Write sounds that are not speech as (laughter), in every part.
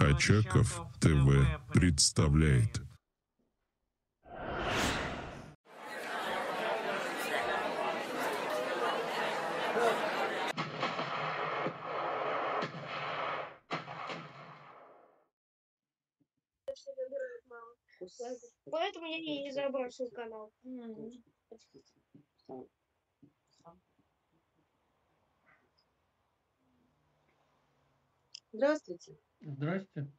Очаков ТВ представляет. Поэтому я и не забросил канал. Здравствуйте. Здрасте.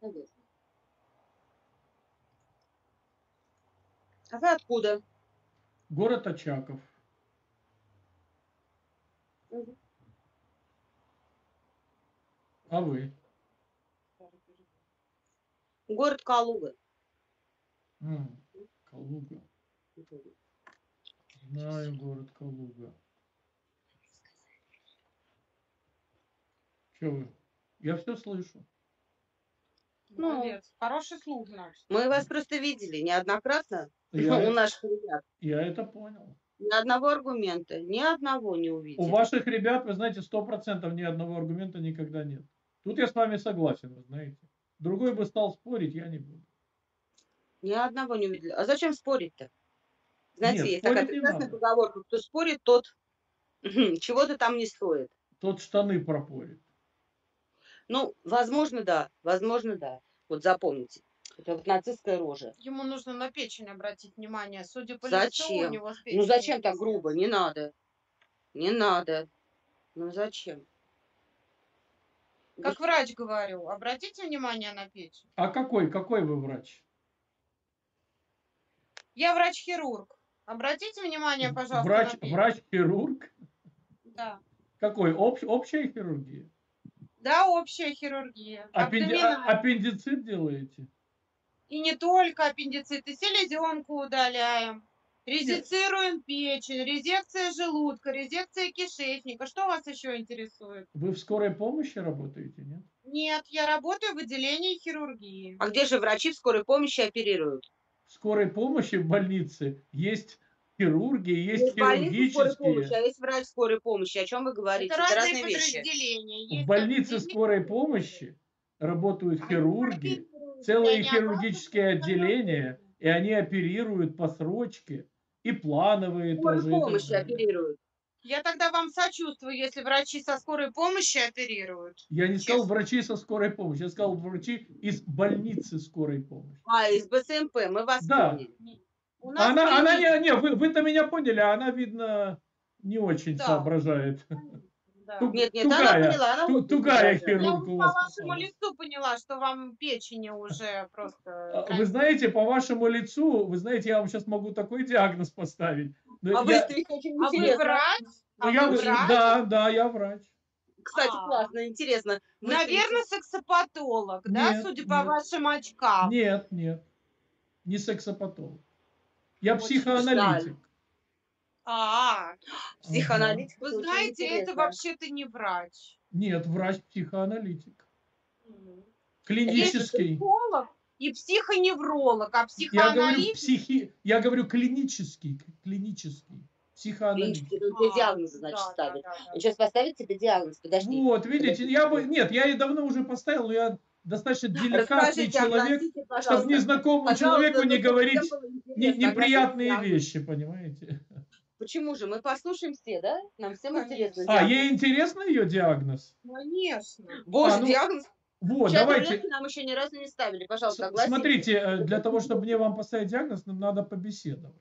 Наверное. А вы откуда? Город Очаков. Мгм. А вы? Город Калуга. М, Калуга. Знаю город Калуга. Че вы? Я все слышу. Ну. Молодец. Хороший слух, значит. Мы вас просто видели неоднократно у Я, наших ребят. я это понял. Ни одного аргумента, ни одного не увидели. У ваших ребят, вы знаете, сто процентов ни одного аргумента никогда нет. Тут я с вами согласен, вы знаете. Другой бы стал спорить, я не буду. Ни одного не увидели. А зачем спорить-то? Знаете, Нет, есть такая прекрасная надо. поговорка, кто спорит, тот (clears throat) чего-то там не стоит. Тот штаны пропорит. Ну, возможно, да, возможно, да. Вот запомните. Это вот нацистская рожа. Ему нужно на печень обратить внимание. Судя по лицу, у Зачем? него с Ну зачем так грубо? Не надо. Не надо. Ну зачем? Как врач говорю, обратите внимание на печень. А какой, какой вы врач? Я врач-хирург. Обратите внимание, пожалуйста, Врач, на печень. врач-хирург? Да. Какой? Общ- общая хирургия? Да, общая хирургия. Аппенди- а- аппендицит делаете? И не только аппендицит, и селезенку удаляем. Резицируем печень, резекция желудка, резекция кишечника. Что вас еще интересует? Вы в скорой помощи работаете, нет? Нет, я работаю в отделении хирургии. А где же врачи в скорой помощи оперируют? В скорой помощи в больнице есть хирурги, есть, Есть скорой помощи, хирургические. а есть врач скорой помощи. О чем вы говорите? Это Это разные разные вещи. подразделения. В Есть больнице отделение- скорой помощи работают хирурги, целые хирургические отделения, и они оперируют по срочке, и плановые Скорой тоже. помощи оперируют. Я тогда вам сочувствую, если врачи со скорой помощи оперируют. Я не сказал Честно. врачи со скорой помощи, я сказал врачи из больницы скорой помощи. А, из БСМП, мы вас Да. поняли. У нас Она, она клиника. не, не, вы, вы-то меня поняли, а она, видно, не очень Да. соображает. Да. Ту- Нет, нет, тугая, она поняла. Она ту- тугая хирург. Я по вашему лицу поняла, что вам печени уже просто... А, Вы знаете, по вашему лицу, вы знаете, я вам сейчас могу такой диагноз поставить. Но А вы я- смотрите, очень А вы врач? ну, А я вы врач? да, да, я врач. Кстати, А. классно, интересно. Вы Наверное, сексопатолог, да, Нет, судя по нет. вашим очкам? Нет, нет, не сексопатолог. Я психоаналитик. А, психоаналитик. вы знаете, это вообще-то не врач. Нет, врач-психоаналитик. Есть Клинический. психолог и психоневролог, а Я говорю, психоаналитик... психи... я говорю клинический, клинический, психоаналитик. Клинический, ну, А, диагнозы, значит, да, ставят. да, да, да. Сейчас поставить тебе диагноз, подожди. Вот, видите, я бы, нет, я и давно уже поставил, но я достаточно деликатный человек, чтобы незнакомому человеку не говорить не- неприятные Огласите вещи, понимаете? Почему же? Мы послушаем все, да? Нам всем Конечно. интересно. А, диагноз. ей интересно ее диагноз? Конечно. Боже, А, ну, диагноз. Вот, Сейчас давайте. нам еще ни разу не ставили. Пожалуйста, огласите. Смотрите, э, для того, чтобы мне вам поставить диагноз, нам надо побеседовать.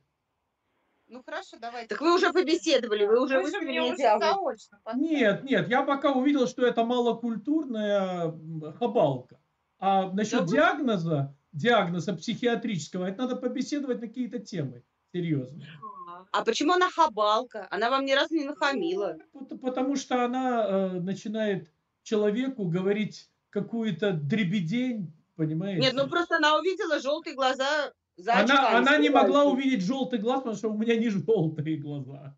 Ну хорошо, давайте. Так вы уже побеседовали, вы уже Вы выставили уже заочно. Нет, нет, я пока увидел, что это малокультурная хабалка. А насчет Да диагноза, диагноза психиатрического, это надо побеседовать на какие-то темы серьезные. А почему она хабалка? Она вам ни разу не нахамила. Пот- Потому что она э, начинает человеку говорить какую-то дребедень, понимаете? Нет, ну просто она увидела желтые глаза она, она не могла увидеть желтый глаз, потому что у меня не желтые глаза.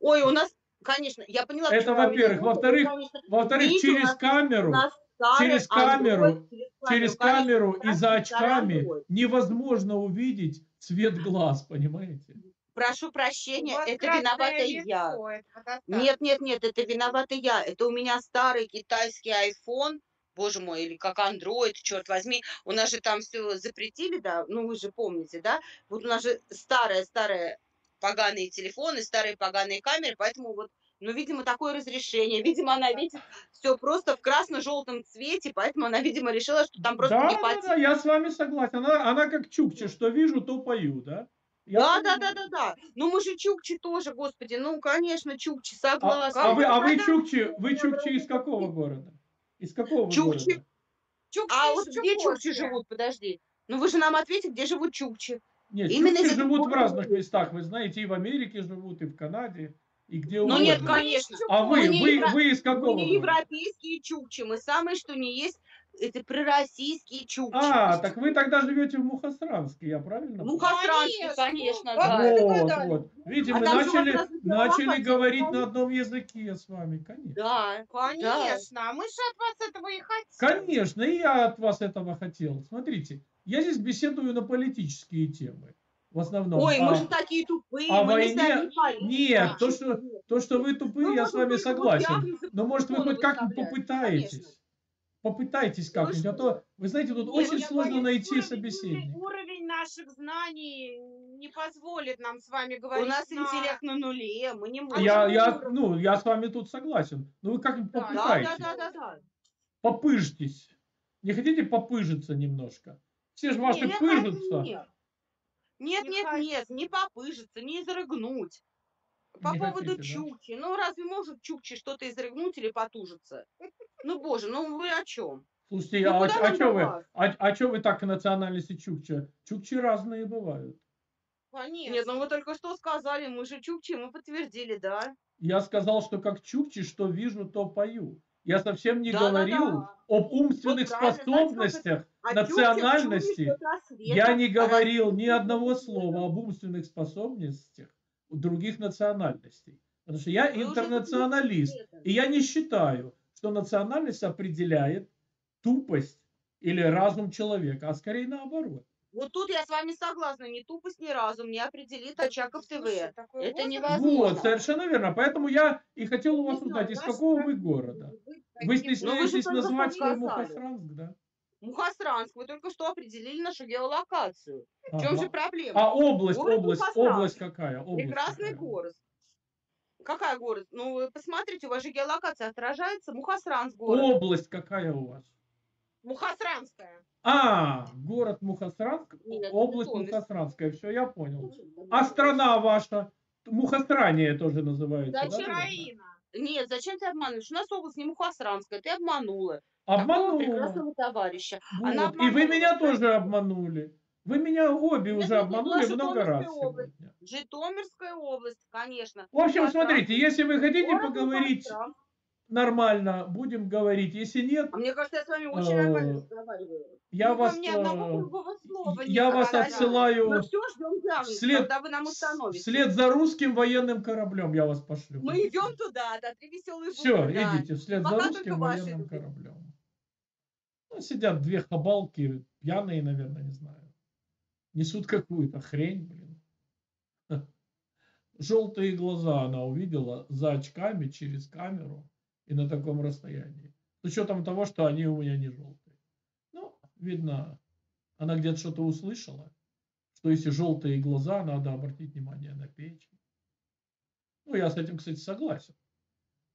Ой, у нас, конечно, я поняла. Это во-первых. Во-вторых, Во-вторых, через нас- камеру, у нас старый через камеру, через камеру и за очками невозможно увидеть цвет глаз, понимаете? прошу прощения, вас это виновата я. лицо, этого достаточно. Нет, нет, нет, это виновата я. Это у меня старый китайский iPhone, боже мой, или как Android, черт возьми. У нас же там все запретили, да, ну вы же помните, да? Вот у нас же старые-старые поганые телефоны, старые поганые камеры, поэтому вот, ну, видимо, такое разрешение. (laughs) Видимо, она видит все просто в красно-желтом цвете, поэтому она, видимо, решила, что там просто да, не да, да, я с вами согласен. Она, она как Чукча, что вижу, то пою, да? Я Да, да, да, да, да. Ну мы же Чукчи тоже, господи. Ну, конечно, Чукчи, А, согласна. а вы, а вы Чукчи, вы Чукчи из какого города? Из какого вы Чукчи. города? Чукчи А вот где Чукчи живут? Подожди. Ну вы же нам ответите, где живут Чукчи. Нет, Именно Чукчи живут в разных местах, вы знаете, и в Америке живут, и в Канаде, и где Ну угодно. нет, Мы конечно. А вы, Мы не вы, евро- вы из Мы какого не города? европейские Чукчи, мы самые что не есть, это пророссийские Чукчи. А, так вы тогда живете в Мухосранске, я правильно? Мухосранске, Конечно. конечно, да. Вот, вот. Видите, А мы начали, начали говорить да? на одном языке с вами, конечно. Да, Конечно, а мы же от вас этого и хотим. Конечно, и я от вас этого хотел. Смотрите, я здесь беседую на политические темы. В основном. Ой, А- мы же такие тупые, о мы не войне- знаем ни политики, Нет, то, что, то, что вы тупые, Ну, я с вами согласен. Но может вы хоть как-нибудь выставляют, попытаетесь. конечно. Попытайтесь Ну, как-нибудь. А то, вы знаете, тут Нет, очень сложно боюсь, найти уровень- собеседника. Уровень наших знаний не позволит нам с вами У говорить нас на- интеллект на нуле, мы не можем. Я, я, ну, я с вами тут согласен. Но вы как-нибудь Да, Да, попытайтесь. да, да, да, да. Попыжьтесь. Не хотите попыжиться немножко? Все же ваши Нет, пыжатся. Нет, нет, Не нет, хочу. нет, не попыжиться, не изрыгнуть. По Не поводу хотите, да? Чукчи. Ну, разве может Чукчи что-то изрыгнуть или потужиться? Ну, боже, ну вы о чем? Слушайте, Ну, а, а что вы, а, а чё вы так к национальности Чукча? Чукчи разные бывают. Конечно. Нет, ну вы только что сказали, мы же Чукчи, мы подтвердили, да. Я сказал, что как Чукчи, что вижу, то пою. Я совсем не Да-да-да. говорил об умственных Вот знаете, способностях А национальности. Я не а говорил ни одного слова об умственных способностях других национальностей. Потому что я Вы интернационалист. И я не считаю, что национальность определяет тупость или разум человека, а скорее наоборот. Вот тут я с вами согласна, ни тупость, ни разум не определит Очаков ТВ. Это возраст, невозможно. Вот, совершенно верно. Поэтому я и хотел у вас знаю, узнать, из какого вы города? Вы стесняетесь только что назвать свой сказали. Мухосранск, да? Мухосранск, вы только что определили нашу геолокацию. В чем Ага. же проблема? А область, Город область, область какая? Область Прекрасный какая? город. Какая город? Ну, вы посмотрите, у вас же геолокация отражается. Мухосранск город. Область какая у вас? Мухосранская. А, город Мухосранск, Нет, область Житомирск. Мухосранская, все, я понял. А страна ваша? Мухосрание тоже называется, да? Наверное? Украина. Нет, зачем ты обманываешь? У нас область не Мухосранская, ты обманула. Обманула. Такого прекрасного товарища. Вот. Она И вы обманула, меня да. тоже обманули. Вы меня обе уже нет, обманули много раз Житомирская область. сегодня. Житомирская область, конечно. В общем, Мухосранск. смотрите, если вы хотите Город поговорить Мухосранск. нормально, будем говорить. Если нет, А мне кажется, я с вами очень Э, нормально разговариваю. я Ну, вы вас, э, я вас отсылаю Мы все ждем диагноза, вслед, когда вы нам установите. вслед за русским военным кораблем я вас пошлю. Мы идем туда, да, три веселые Все, буквы, идите, вслед Пока за русским ваши военным люди. кораблем. Ну, сидят две хабалки, пьяные, наверное, не знаю. Несут какую-то хрень, блин. (laughs) Желтые глаза она увидела за очками через камеру и на таком расстоянии. С учетом того, что они у меня не желтые. Ну, видно, она где-то что-то услышала, что если желтые глаза, надо обратить внимание на печень. Ну, я с этим, кстати, согласен.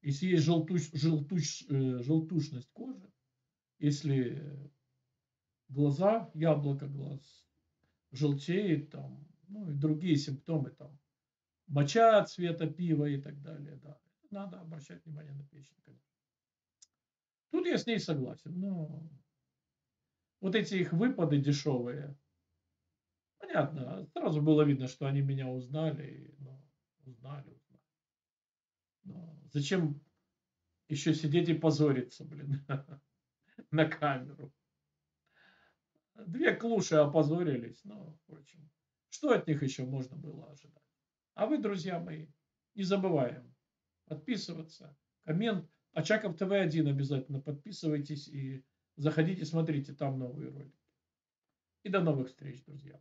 Если есть желтуш, желтуш, э, желтушность кожи, если глаза, яблоко глаз желтеет, там, ну и другие симптомы, там, моча цвета пива и так далее, да, надо обращать внимание на печень, конечно. Тут я с ней согласен, но вот эти их выпады дешевые, понятно, сразу было видно, что они меня узнали, ну, узнали, узнали. Но зачем еще сидеть и позориться, блин, (laughs) на камеру? Две клуши опозорились, но, впрочем, что от них еще можно было ожидать? А вы, друзья мои, не забываем подписываться, коммент. Очаков ТВ-1 обязательно подписывайтесь и заходите, смотрите там новые ролики. И до новых встреч, друзья.